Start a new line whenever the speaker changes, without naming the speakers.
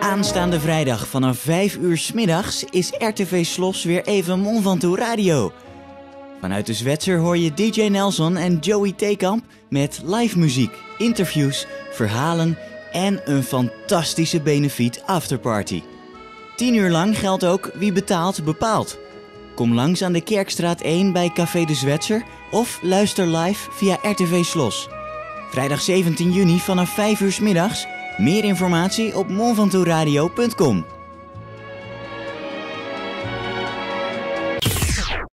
Aanstaande vrijdag vanaf 5 uur 's middags is RTV Slos weer even Mon Ventoux Radio. Vanuit de Zwetser hoor je DJ Nelson en Joey Theekamp met live muziek, interviews, verhalen en een fantastische benefiet afterparty. 10 uur lang geldt ook wie betaalt bepaalt. Kom langs aan de Kerkstraat 1 bij Café de Zwetser of luister live via RTV Slos. Vrijdag 17 juni vanaf 5 uur 's middags. Meer informatie op monventouradio.com.